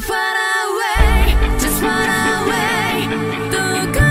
far away, just far away.